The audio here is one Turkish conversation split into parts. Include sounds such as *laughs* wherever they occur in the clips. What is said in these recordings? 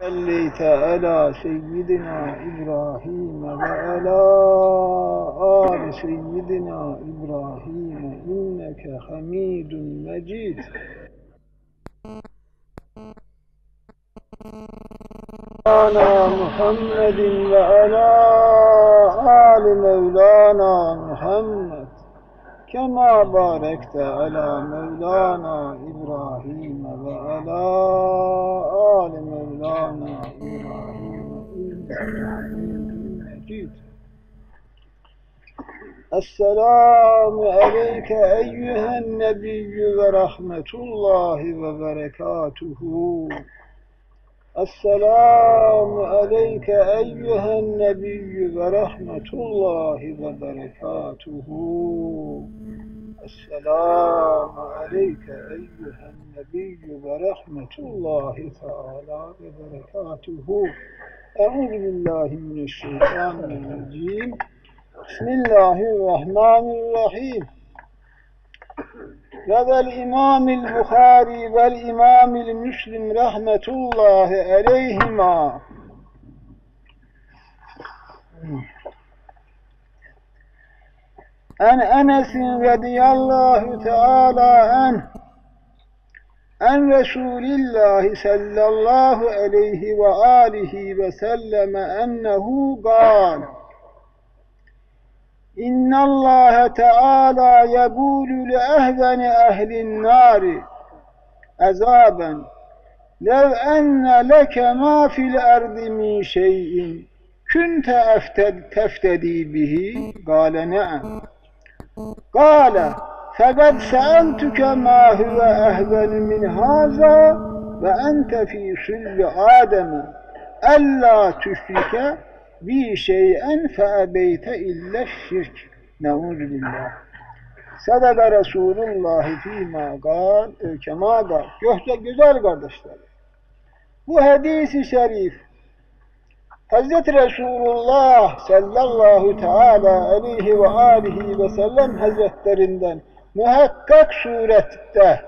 صليت على سيدنا إبراهيم وعلى آل سيدنا إبراهيم إنك حميد مجيد. مولانا محمد وعلى آل مولانا Kema barekte ala Mevlana İbrahim ve ala Ali Mevlana İbrahim Mecid. Esselamu aleyke eyyühen nebiyyü ve rahmetullahi ve berekatuhu. Esselamu aleyke eyyühen nebiyyü ve rahmetullahi ve berekatuhu. Esselamu aleyke eyyühen nebiyyü ve rahmetullahi teala ve berekatuhu. Euzubillahimineşşeytanirracim. Bismillahirrahmanirrahim. روى الإمام البخاري والإمام المسلم رحمة الله عليهما. عن أنس رضي الله تعالى عنه عن رسول الله صلى الله عليه وآله وسلم أنه قال إن الله تعالى يقول لأهون أهل النار عذابا لو أن لك ما في الأرض من شيء كنت أفتد تفتدي به قال نعم قال فقد سألتك ما هو أهون من هذا وأنت في صلب آدم ألا تشرك bi şey'en fe ebeyte ille şirk. Ne'ûzu billah. Sadaka Resulullah fîmâ gâl, e, kemâ gâl. Göhte güzel kardeşler. Bu hadisi şerif Hazreti Resulullah sallallahu teala aleyhi ve alihi ve sellem hazretlerinden muhakkak surette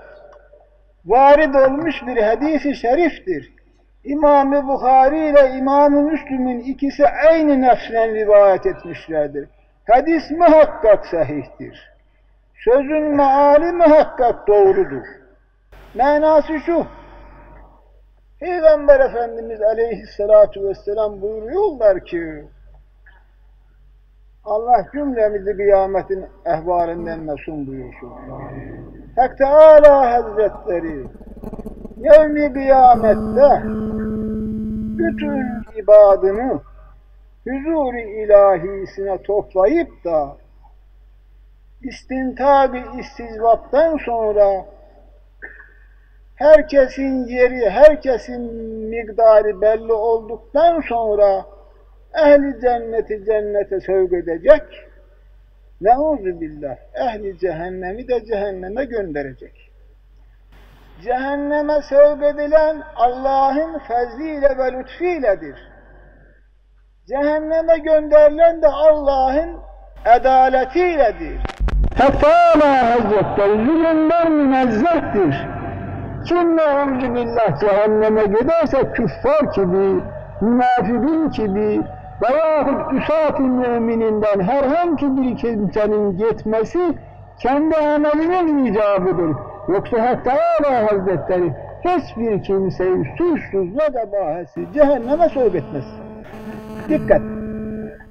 varid olmuş bir hadisi şeriftir. İmam-ı Bukhari ile İmam-ı Müslüm'ün ikisi aynı nefsden rivayet etmişlerdir. Hadis muhakkak sahihtir. Sözün meali muhakkak doğrudur. Manası şu, Peygamber Efendimiz aleyhissalatu vesselam buyuruyorlar ki, Allah cümlemizi kıyametin ehvalinden mesul buyursun. Hak Teala Hazretleri, yevmi kıyamette bütün ibadını huzur-i ilahisine toplayıp da istintabi istizvaptan sonra herkesin yeri, herkesin miktarı belli olduktan sonra ehli cenneti cennete sevk edecek. Neuzu billah. Ehli cehennemi de cehenneme gönderecek. Cehenneme sevk edilen Allah'ın fezliyle ve lütfiyledir. Cehenneme gönderilen de Allah'ın adaletiyledir. Teala Hazretleri zulümden münezzehtir. Kim ne'ûzü billah cehenneme giderse küffar gibi, münafıkın gibi veyahut üsat-ı mümininden herhangi bir kimsenin gitmesi kendi amelinin icabıdır. Yoksa Hak Teala Hazretleri hiçbir kimseyi suçsuz ve de bahesi cehenneme sevk. Dikkat!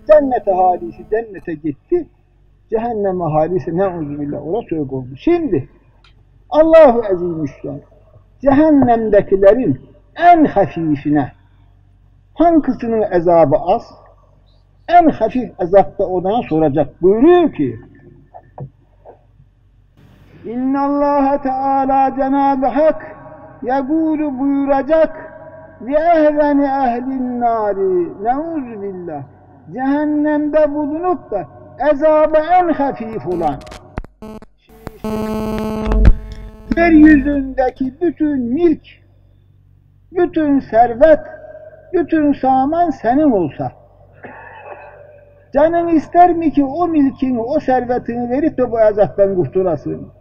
Cennete halisi cennete gitti, cehenneme halisi ne'ûzubillah ona sevk oldu. Şimdi Allahu Azimüşşan cehennemdekilerin en hafifine hangisinin azabı az? En hafif azapta odana soracak. Buyuruyor ki İnna Allah Teala Cenab-ı Hak yegulu buyuracak ve ehveni ehlin nari neuz billah cehennemde bulunup da azabı en hafif olan yeryüzündeki bütün milk, bütün servet, bütün saman senin olsa, canın ister mi ki o milkini, o servetini verip de bu azaptan kurtulasın?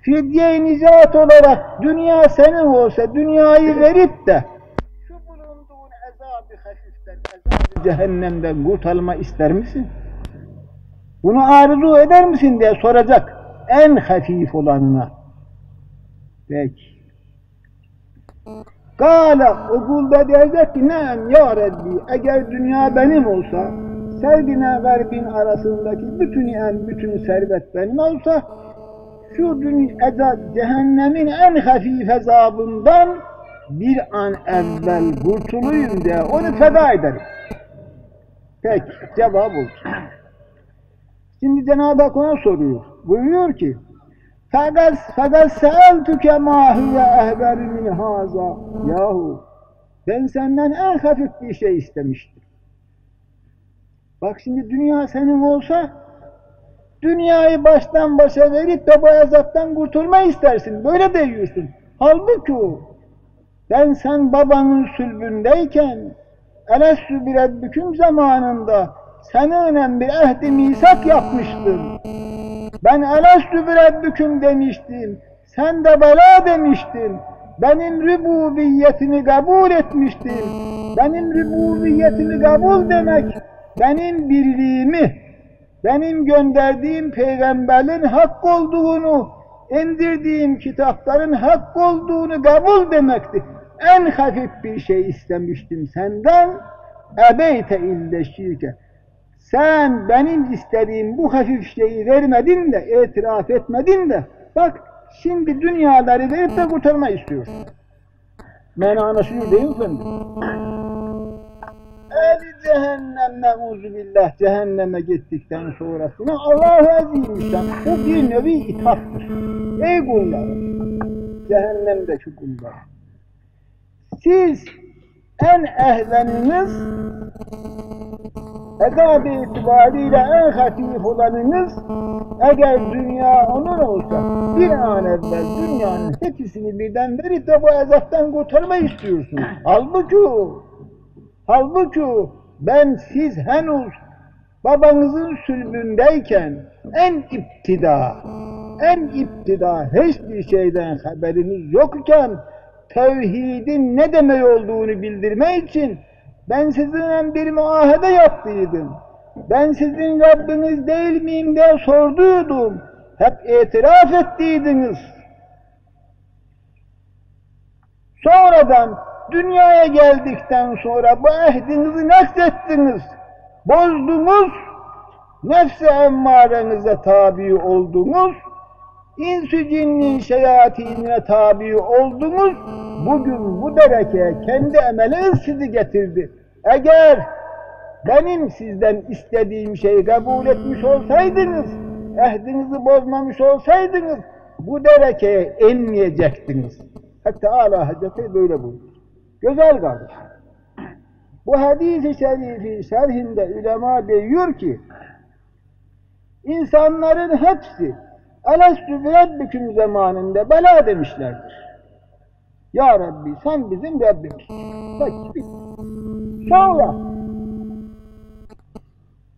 Fidye-i nicat olarak dünya senin olsa, dünyayı verip de şu bulunduğun cehennemden kurtulma ister misin? Bunu arzu eder misin diye soracak en hafif olanına. Peki. Kale o kul da diyecek ki neem ya Rabbi eğer dünya benim olsa sevgine garbin arasındaki bütün en bütün servet benim olsa şu dünyada cehennemin en hafif hesabından bir an evvel kurtulayım diye onu feda ederim. Peki cevap oldu. Şimdi Cenab-ı Hak ona soruyor. Buyuruyor ki fakat fakat seeltüke ma huve ehber min haza. Yahu ben senden en hafif bir şey istemiştim. Bak şimdi dünya senin olsa dünyayı baştan başa verip de bu azaptan kurtulma istersin. Böyle de yiyorsun. Halbuki ben sen babanın sülbündeyken elestü bir rabbüküm zamanında seninle bir ehdi misak yapmıştım. Ben elestü bir rabbüküm demiştim. Sen de bela demiştin. Benim rübubiyetimi kabul etmiştin. Benim rübubiyetimi kabul demek, benim birliğimi, benim gönderdiğim peygamberin hak olduğunu, indirdiğim kitapların hak olduğunu kabul demekti. En hafif bir şey istemiştim senden. Ebeyte ille şirke. Sen benim istediğim bu hafif şeyi vermedin de, itiraf etmedin de, bak şimdi dünyaları verip de kurtarma istiyorsun. Beni anlaşılıyor değil mi efendim? *laughs* Ehli cehennem neuzu billah cehenneme gittikten sonrasına Allahu Azimüşşan bu bir nevi ithaftır. Ey kullarım, cehennemdeki kullar. Siz en ehleniniz edab itibariyle en hafif olanınız eğer dünya onun olsa bir an evvel dünyanın hepsini birden verip de bu azaptan kurtarma istiyorsunuz. Halbuki halbuki ben siz henüz babanızın sülbündeyken en iptida en iptida hiçbir şeyden haberiniz yokken tevhidin ne demek olduğunu bildirmek için ben sizinle bir muahede yaptıydım. Ben sizin Rabbiniz değil miyim diye sorduydum. Hep itiraf ettiydiniz. Sonradan dünyaya geldikten sonra bu ehdinizi naksettiniz. Bozdunuz. Nefsi emmarenize tabi oldunuz. İnsü cinnin şeyatinine tabi oldunuz. Bugün bu dereke kendi emeliniz sizi getirdi. Eğer benim sizden istediğim şeyi kabul etmiş olsaydınız, ehdinizi bozmamış olsaydınız, bu derekeye inmeyecektiniz. Hatta Ala Hazreti böyle buyuruyor. Güzel kardeş. Bu hadis-i şerifi şerhinde ulema diyor ki, insanların hepsi Elestü bi Rabbiküm zamanında bela demişlerdir. Ya Rabbi sen bizim Rabbimiz. Peki Sonra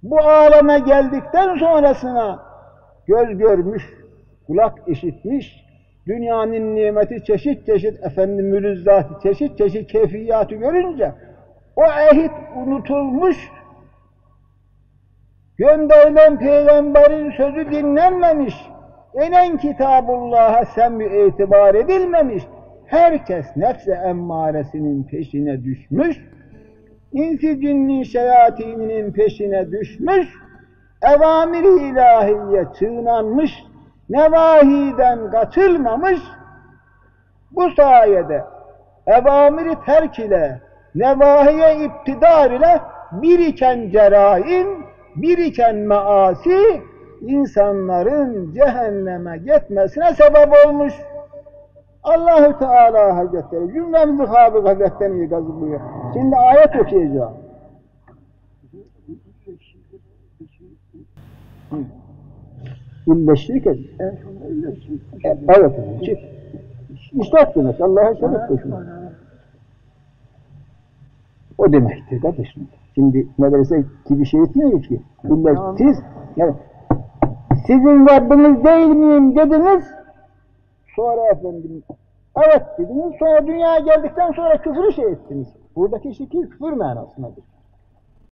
bu aleme geldikten sonrasına göz görmüş, kulak işitmiş, dünyanın nimeti çeşit çeşit efendim mülüzzatı çeşit çeşit keyfiyatı görünce o ehit unutulmuş, gönderilen peygamberin sözü dinlenmemiş, inen kitabullah'a semmi itibar edilmemiş, herkes nefse emmaresinin peşine düşmüş, insi cinni şeyatininin peşine düşmüş, evamir-i ilahiye çığınanmış, nevahiden kaçılmamış, bu sayede evamiri terk ile, nevahiye iptidar ile biriken ceraim, biriken maasi, insanların cehenneme gitmesine sebep olmuş. Allahu Teala Hazretleri cümlemizi Habib Hazretleri'ni gazılıyor. Şimdi ayet okuyacağım. İlle şirket. Evet. Çık. İstat demek. Allah'a şerif koşmak. O demektir kardeşim. Şimdi medrese gibi şey etmiyoruz ki. İlla siz yani sizin Rabbiniz değil miyim dediniz. Sonra efendim evet dediniz. Sonra dünyaya geldikten sonra küfrü şey ettiniz. Buradaki şekil küfür manasındadır.